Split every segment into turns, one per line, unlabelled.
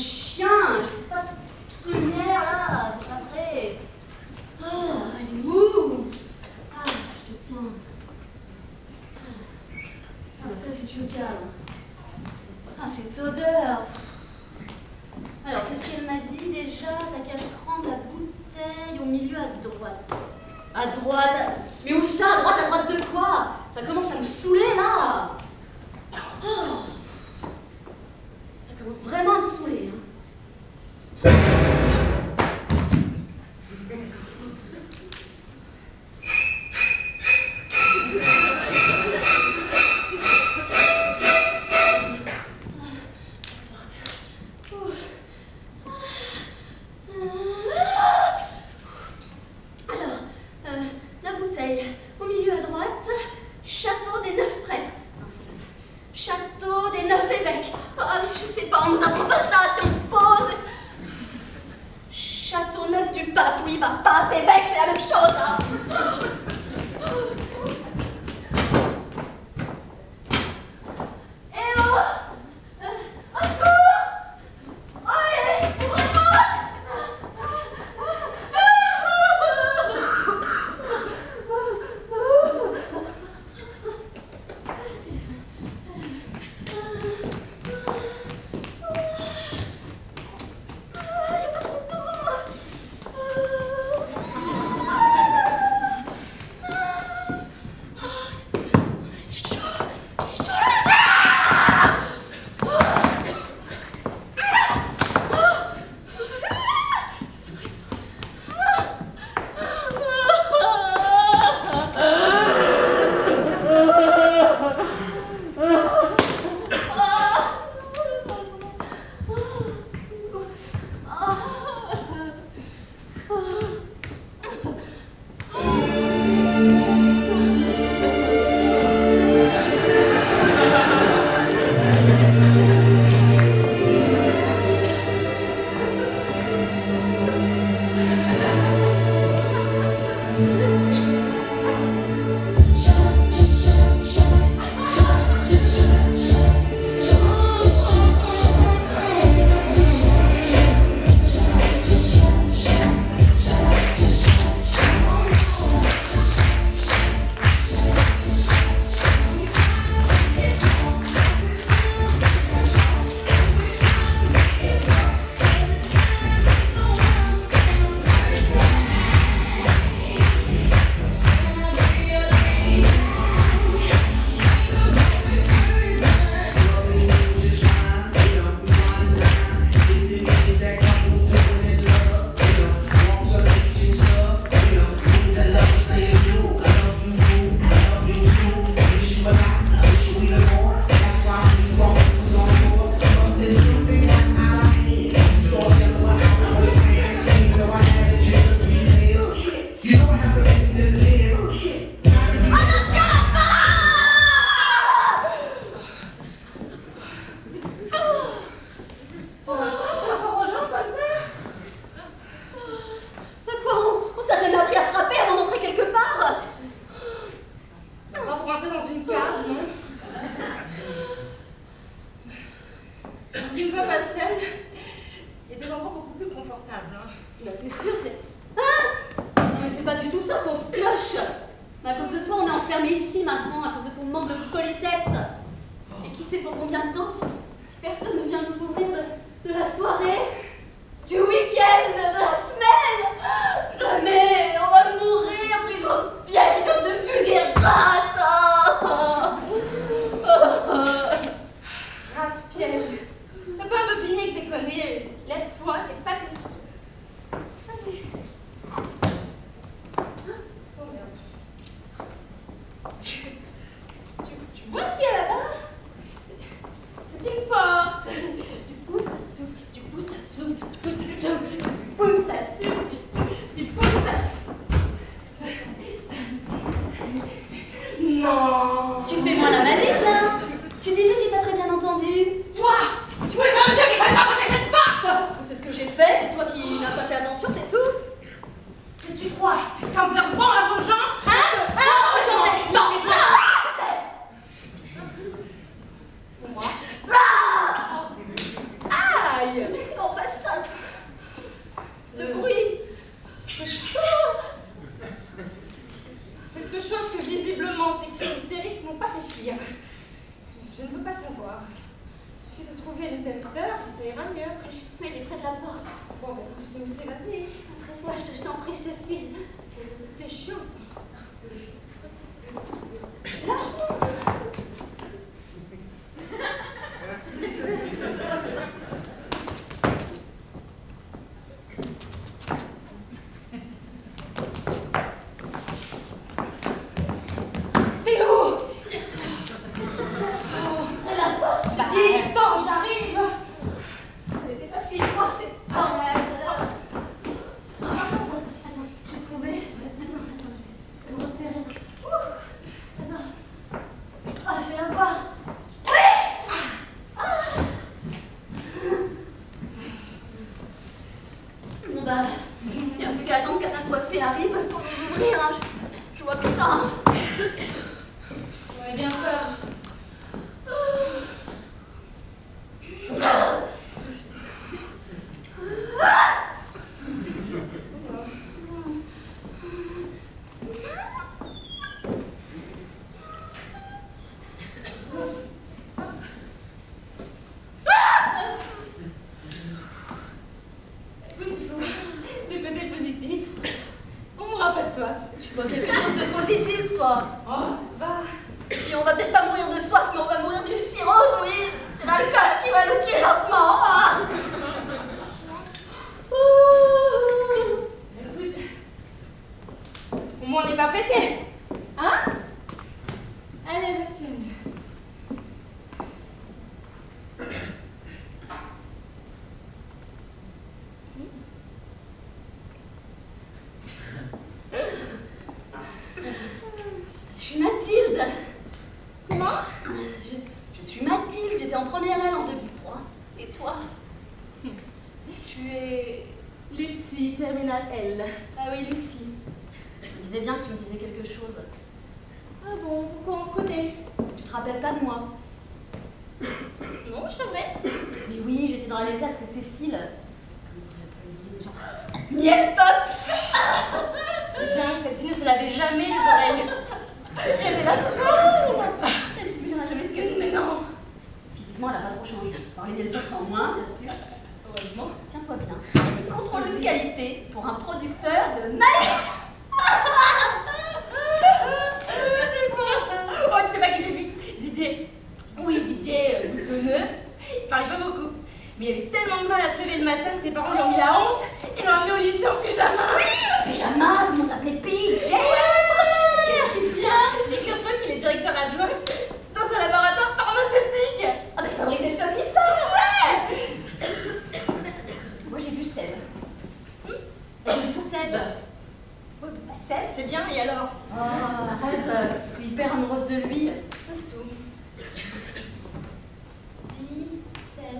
chien Alors les miels sont moins, bien sûr.
Heureusement.
Tiens-toi bien. Contrôleuse qualité pour un producteur de maïs.
C'est bien, et alors
Oh, arrête, euh, hyper amoureuse de lui. 17.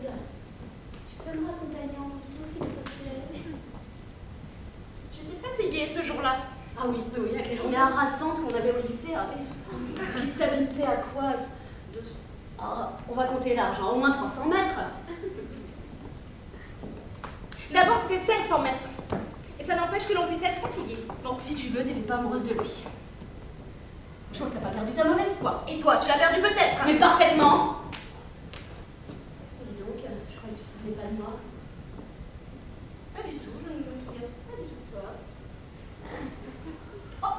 Tu peux me raccompagner en moto, s'il te plaît
J'étais fatiguée ce jour-là.
Ah oui, oui, avec les journées harassantes qu'on avait au lycée. Ah oui. T'habitais à quoi ah, On va compter large, hein, au moins 300 mètres.
D'abord, c'était 500 mètres. Ça n'empêche que l'on puisse être fatigué.
Donc si tu veux, t'étais pas amoureuse de lui. Je crois que t'as pas perdu ta mauvaise foi. Et toi,
tu l'as perdu peut-être. Hein. Mais
parfaitement. Et donc, je croyais que tu savais pas de moi.
Pas du tout, je ne me souviens pas du tout de toi. Oh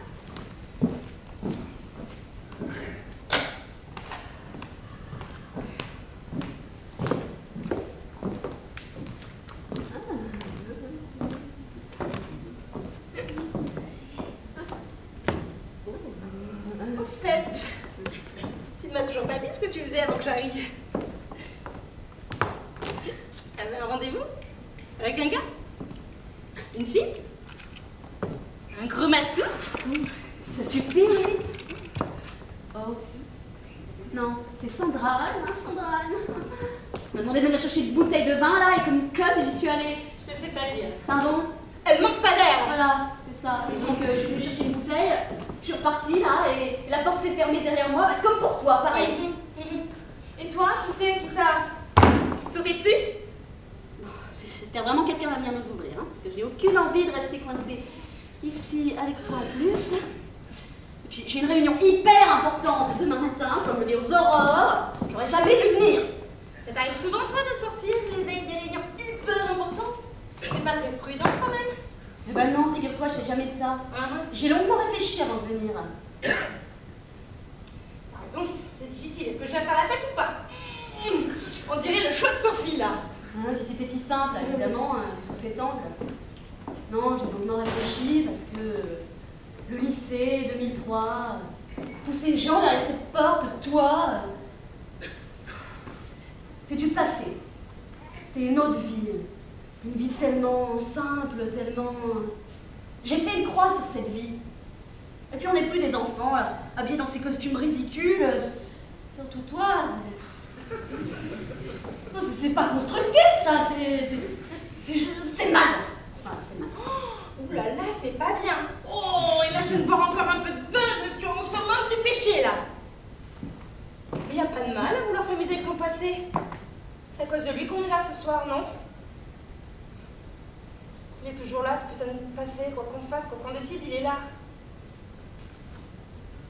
Non, c'est Sandra hein, Sandra Anne. M'a demandé de venir chercher une bouteille de vin là, et comme une conne, j'y suis allée.
Je te fais pas dire.
Pardon
Elle manque pas d'air
Voilà, c'est ça. Et donc, euh, je suis venue chercher une bouteille, je suis repartie là, et la porte s'est fermée derrière moi, bah, comme pour toi, pareil.
Hum, hum, hum, et toi, qui c'est qui t'a sauvé dessus?
J'espère vraiment que quelqu'un va venir nous ouvrir, hein, parce que j'ai aucune envie de rester coincée ici avec toi en plus. J'ai une réunion hyper importante demain matin, je dois me lever aux aurores. J'aurais jamais dû venir.
Ça t'arrive souvent, toi, de sortir les veilles des réunions hyper importantes? T'es pas très prudent, quand même?
Eh ben non, figure-toi, je fais jamais de ça.
Uh-huh.
J'ai longuement réfléchi avant de venir. T'as
raison, c'est difficile. Est-ce que je vais faire la fête ou pas? On dirait le choix de Sophie, là.
Hein, si c'était si simple, évidemment, hein, sous ses angle. Non, j'ai longuement réfléchi parce que le lycée, 2003, tous ces gens derrière cette porte, toi, c'est du passé. C'était une autre vie. Une vie tellement simple, tellement... J'ai fait une croix sur cette vie. Et puis on n'est plus des enfants, habillés dans ces costumes ridicules. Surtout toi. Non, c'est- pas constructif, ça. C'est- C'est mal. Enfin, c'est mal.
Ouh là là, c'est pas bien. Oh, et là je viens de boire encore un peu de vin, je suis au summum du péché là. Mais y a pas de mal à vouloir s'amuser avec son passé. C'est à cause de lui qu'on est là ce soir, non Il est toujours là, ce putain de passé, quoi qu'on fasse, quoi qu'on décide, il est là.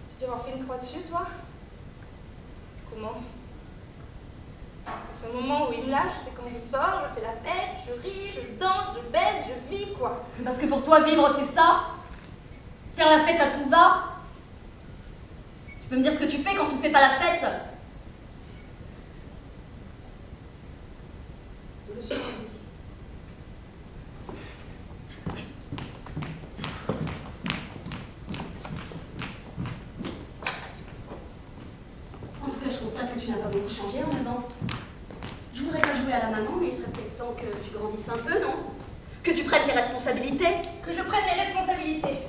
Tu dois avoir fait une croix dessus, toi Comment un moment où il me lâche, c'est quand je sors, je fais la fête, je ris, je danse, je baise, je vis, quoi.
Parce que pour toi, vivre, c'est ça Faire la fête à tout va Tu peux me dire ce que tu fais quand tu ne fais pas la fête Je suis
envie.
En tout cas, je constate que changé en 9 ans. Je voudrais pas jouer à la maman, mais il serait peut-être temps que tu grandisses un peu, non Que tu prennes tes responsabilités.
Que je prenne mes responsabilités.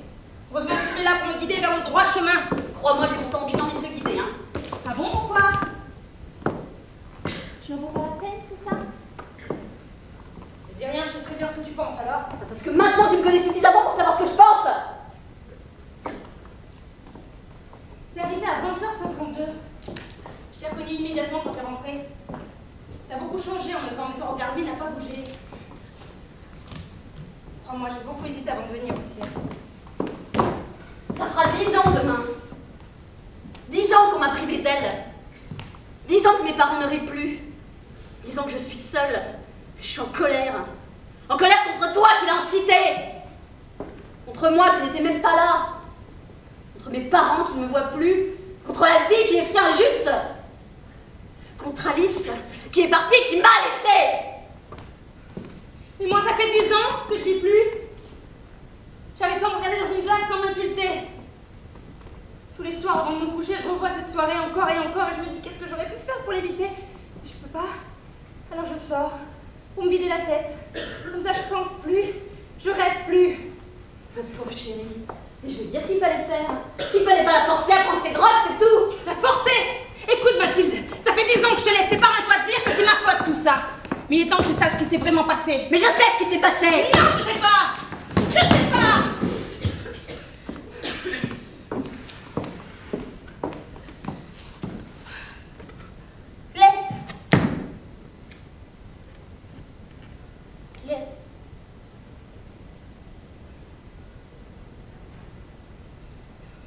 Heureusement que tu es là pour me guider vers le droit chemin.
Crois-moi, j'ai pourtant aucune envie de te guider, hein.
Ah bon, pourquoi Je ne vaux pas la peine, c'est ça Ne dis rien, je sais très bien ce que tu penses alors.
Parce que maintenant, tu me connais suffisamment pour savoir ce que je pense
T'es arrivé à 20h52. Immédiatement quand t'es rentré. T'as beaucoup changé en me mais ton regard, lui, n'a pas bougé. Crois-moi, j'ai beaucoup hésité avant de venir aussi.
Ça fera dix ans demain. Dix ans qu'on m'a privé d'elle. Dix ans que mes parents ne rient plus. Dix ans que je suis seule. Je suis en colère. En colère contre toi qui l'as incité. Contre moi qui n'étais même pas là. Contre mes parents qui ne me voient plus. Contre la vie qui est si injuste. Contre Alice qui est partie et qui m'a laissée.
Et moi, ça fait 10 ans que je vis plus. J'arrive pas à me regarder dans une glace sans m'insulter. Tous les soirs avant de me coucher, je revois cette soirée encore et encore et je me dis qu'est-ce que j'aurais pu faire pour l'éviter? Mais je peux pas. Alors je sors pour me vider la tête. Comme ça, je pense plus. Je rêve plus.
Ma pauvre chérie. Mais je vais dire ce qu'il fallait faire. Il fallait pas la forcer à prendre ses drogues, c'est tout.
La forcer? Écoute Mathilde, ça fait 10 ans que je te laisse. C'est pas à toi de dire que c'est ma faute tout ça. Mais il est temps que tu saches ce qui s'est vraiment passé.
Mais je sais ce qui s'est passé. Non,
je sais pas Je sais pas Laisse Laisse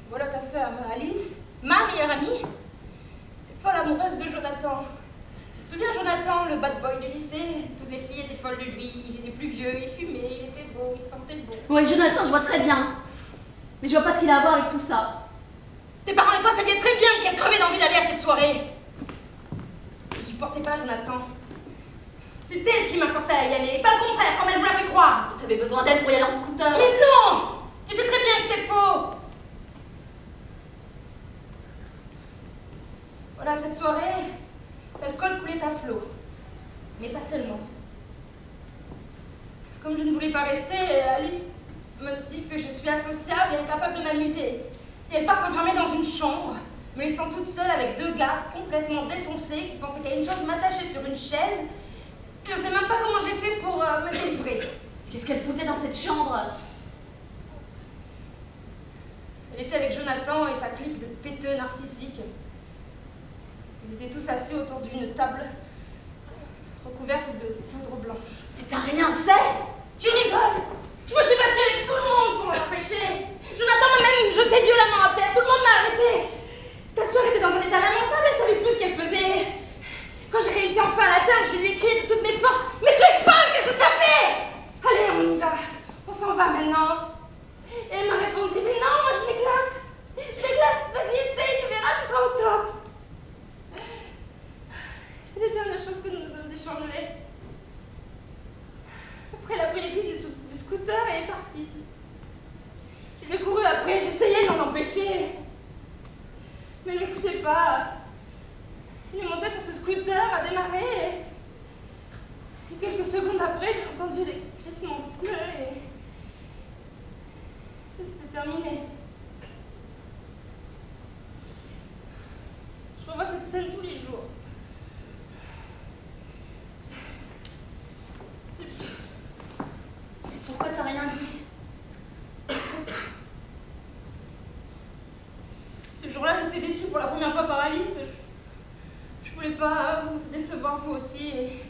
Voilà ta sœur, Alice, ma meilleure amie, Jonathan. Tu te souviens, Jonathan, le bad boy du lycée? Toutes les filles étaient folles de lui, il était plus vieux, il fumait, il était beau, il sentait bon.
Oui, Jonathan, je vois très bien. Mais je vois pas ce qu'il a à voir avec tout ça.
Tes parents et toi saviez très bien qu'elle crevait d'envie d'aller à cette soirée. Je supportais pas Jonathan. C'est elle qui m'a forcé à y aller, pas le contraire, comme elle vous l'a fait croire.
T'avais besoin d'elle pour y aller en scooter. Mais
non Tu sais très bien que c'est faux Voilà, cette soirée, Mais pas seulement. Comme je ne voulais pas rester, Alice me dit que je suis associable et incapable de m'amuser. Et elle part s'enfermer dans une chambre, me laissant toute seule avec deux gars complètement défoncés qui pensaient qu'à une chose m'attacher sur une chaise. Je sais même pas comment j'ai fait pour euh, me délivrer.
Qu'est-ce qu'elle foutait dans cette chambre?
Elle était avec Jonathan et sa clique de péteux narcissiques. Ils étaient tous assis autour d'une table recouverte de poudre blanche.
Mais t'as rien fait?
Tu rigoles? Je me suis battue avec tout le monde pour l'empêcher Jonathan m'a même jeté violemment à terre, tout le monde m'a arrêté. Ta soeur était dans un état lamentable, elle savait plus ce qu'elle faisait. Quand j'ai réussi enfin à l'atteindre, je lui ai crié de toutes mes forces « Mais tu es folle, qu'est-ce que tu as fait ?» Allez, on y va, on s'en va maintenant. Et elle m'a répondu « Mais non, moi je m'éclate. Je m'éclate, vas-y essaye, tu verras, tu seras au scooter et est parti. J'ai couru après, j'essayais d'en empêcher. Mais il n'écoutait pas. Il est monté sur ce scooter, a démarré. Et, quelques secondes après, j'ai entendu des crissements de pneus et c'était terminé. Je revois cette scène tous les jours.
Pourquoi t'as rien dit
Ce jour-là, j'étais déçue pour la première fois par Alice. Je, je voulais pas vous décevoir vous aussi. Et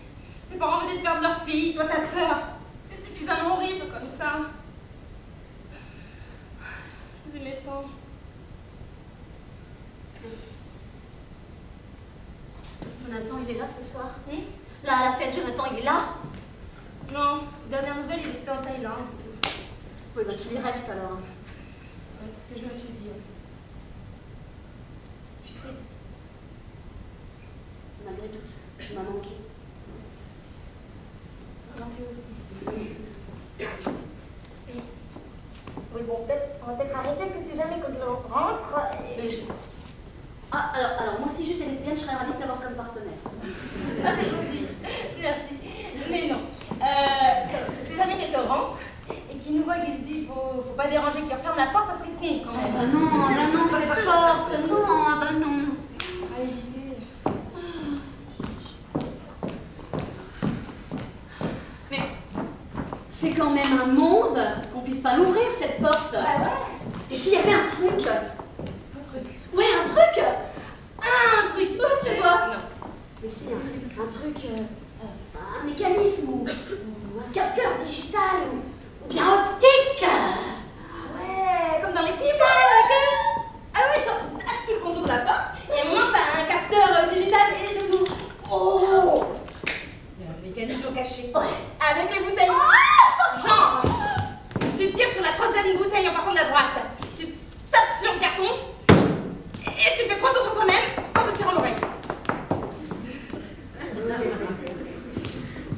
mes parents venaient de perdre leur fille, toi ta sœur. C'était suffisamment horrible comme ça. Je vous aimais tant.
Jonathan, il est là ce soir
Hum
Là, à la fête, Jonathan, il est là
Non, aux dernières nouvelles, il était en Thaïlande.
Oui, bah qu'il y reste alors. Ouais,
c'est ce que je me suis dit. Tu sais,
malgré tout, tu m'as manqué.
Tu m'as manqué aussi. Oui, bon, peut-être, on va peut-être arrêter que si jamais quand on rentre. et- Mais
je... Ah, alors, alors, moi, si j'étais lesbienne, je serais ravie de t'avoir comme partenaire. Ah,
c'est gentil. Merci. Mais non. Euh, si jamais quelqu'un rentre et qu'il nous voit qu'il se dit faut, faut pas déranger, qu'il referme la porte, ça serait con quand Ah même. bah non, ah bah non, cette
porte, non, ah bah non.
Allez, j'y vais.
Mais c'est quand même un monde qu'on puisse pas l'ouvrir, cette porte. Bah
ouais.
Et s'il y avait un truc? Un
truc.
Ouais, un truc?
Ah, un truc. Ouais, tu vois. Non.
Mais si, un, un truc, euh, euh, un mécanisme ou, ou un capteur digital ou, ou bien optique
Ouais, comme dans les films là, que... Ah ouais, genre tu tapes tout le contour de la porte et à un moment t'as un capteur euh, digital et ça s'ouvre. Oh Il y a un mécanisme caché. Ouais. Avec les bouteilles. Tu tires sur la troisième bouteille en partant de la droite. Tu tapes sur le carton et tu fais trois tours sur toi-même en te tirant l'oreille.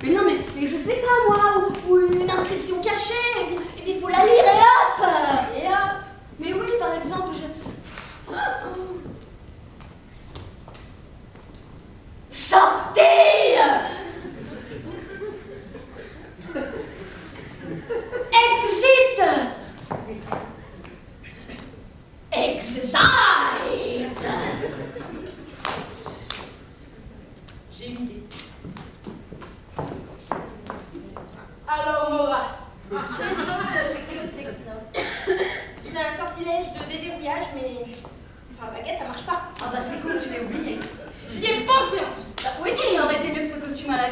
Mais non, mais, mais je sais pas moi, ou, ou une inscription cachée, et puis il faut la lire et hop
Et hop
Mais oui, par exemple, je. Sortez Exit Exit
J'ai une idée. Alors, Mora. Qu'est-ce
que c'est que ça
C'est un sortilège de déverrouillage, mais sans la baguette, ça marche pas.
Ah bah c'est cool, tu l'as oublié.
J'y ai pensé en plus.
Bah oui, mais ça aurait été mieux que ce costume à la...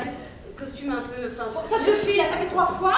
Costume un peu... Enfin, Bon, ça suffit,
là, ça fait trois fois,